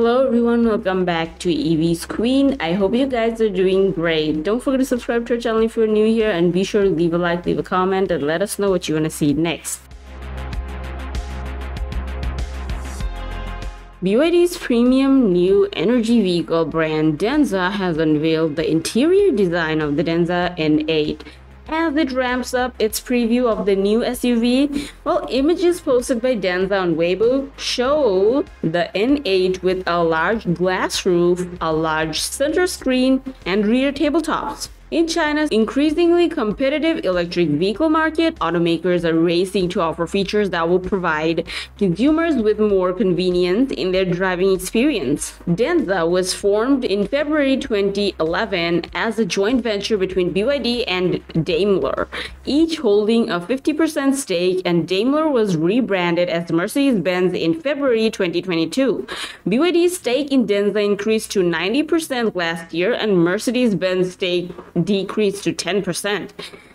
Hello everyone, welcome back to EV's Queen. I hope you guys are doing great. Don't forget to subscribe to our channel if you're new here and be sure to leave a like, leave a comment and let us know what you want to see next. BYD's premium new energy vehicle brand Denza has unveiled the interior design of the Denza N8 as it ramps up its preview of the new SUV, well, images posted by Denza on Weibo show the N8 with a large glass roof, a large center screen, and rear tabletops. In China's increasingly competitive electric vehicle market, automakers are racing to offer features that will provide consumers with more convenience in their driving experience. Denza was formed in February 2011 as a joint venture between BYD and Daimler, each holding a 50% stake, and Daimler was rebranded as Mercedes-Benz in February 2022. BYD's stake in Denza increased to 90% last year, and Mercedes-Benz stake decreased to 10%.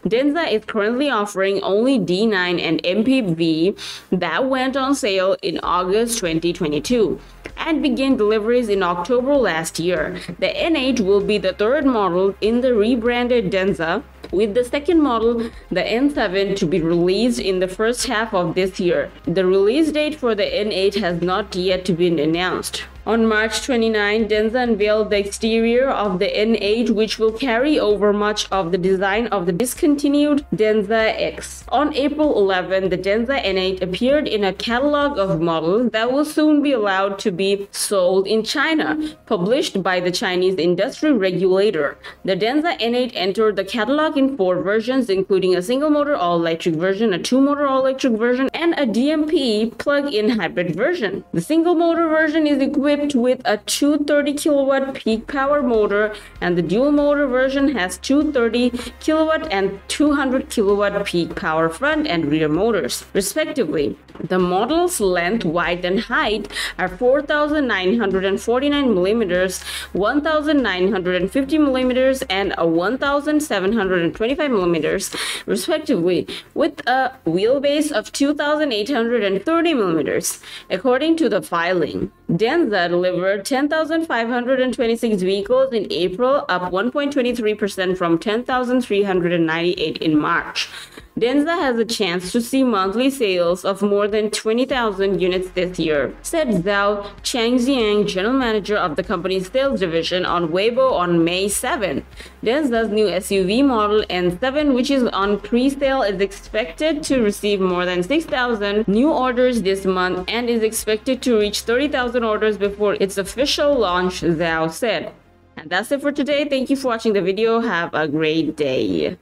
Denza is currently offering only D9 and MPV that went on sale in August 2022 and began deliveries in October last year. The N8 will be the third model in the rebranded Denza with the second model, the N7, to be released in the first half of this year. The release date for the N8 has not yet been announced. On March 29, Denza unveiled the exterior of the N8, which will carry over much of the design of the discontinued Denza X. On April 11, the Denza N8 appeared in a catalog of models that will soon be allowed to be sold in China, published by the Chinese industry regulator. The Denza N8 entered the catalog in four versions, including a single motor all electric version, a two motor all electric version, and a DMP plug in hybrid version. The single motor version is equipped equipped with a 230 kilowatt peak power motor and the dual motor version has 230 kilowatt and 200 kilowatt peak power front and rear motors respectively. The model's length, width and height are 4949 millimeters, 1950 millimeters and a 1725 millimeters respectively with a wheelbase of 2830 millimeters according to the filing. Denza delivered 10,526 vehicles in April, up 1.23% from 10,398 in March. Denza has a chance to see monthly sales of more than 20,000 units this year, said Zhao Changjiang, general manager of the company's sales division, on Weibo on May 7. Denza's new SUV model N7, which is on pre-sale, is expected to receive more than 6,000 new orders this month and is expected to reach 30,000 orders before its official launch, Zhao said. And that's it for today. Thank you for watching the video. Have a great day.